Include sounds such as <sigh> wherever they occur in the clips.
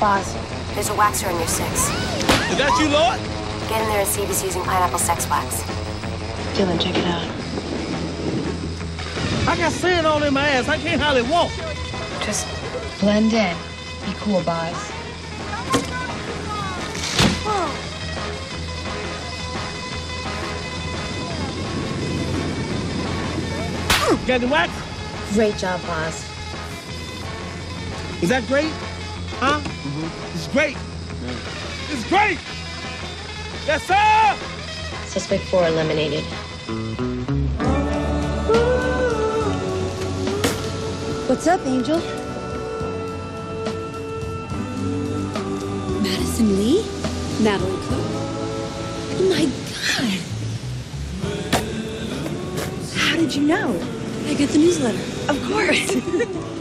Boss, There's a waxer in your six. Is that you, Lord? Get in there and see if he's using pineapple sex wax. Dylan, check it out. I got sand all in my ass. I can't hardly walk. Just blend in. Be cool, boss. Got the wax? Great job, boss. Is that great? Huh? Mm-hmm. It's great. It's great. Yes, sir. Suspect four eliminated. What's up, Angel? Madison Lee? Natalie Cook? Oh my god! How did you know? I get the newsletter. Of course. <laughs>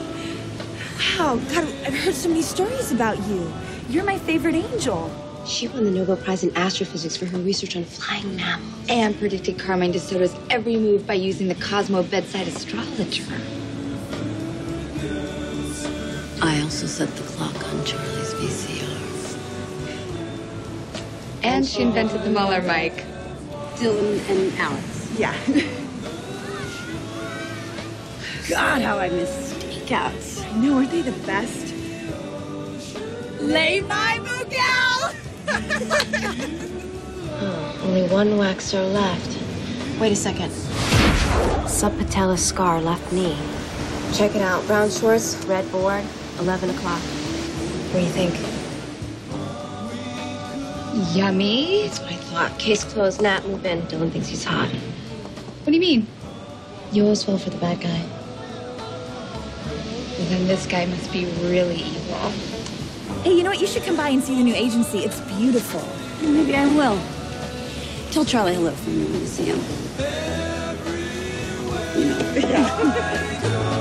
wow, God, I've heard so many stories about you. You're my favorite angel. She won the Nobel Prize in Astrophysics for her research on flying mammals. And predicted Carmine DeSoto's every move by using the Cosmo bedside astrologer. I also set the clock on Charlie's VCR. And she invented the Muller mic. Dylan and Alex. Yeah. <laughs> God, how I miss stakeouts. I know, aren't they the best? Lay my Miguel! Oh, <laughs> only one waxer left. Wait a second. Subpatellar scar, left knee. Check it out. Brown shorts, red board, 11 o'clock. What do you think? Yummy. That's what I thought. Case closed. Nat, move in. Dylan thinks he's hot. What do you mean? You always fall for the bad guy. Well, then this guy must be really evil. Hey, you know what? You should come by and see the new agency. It's beautiful. Maybe I will. Tell Charlie hello from me when you see him. You know. <laughs>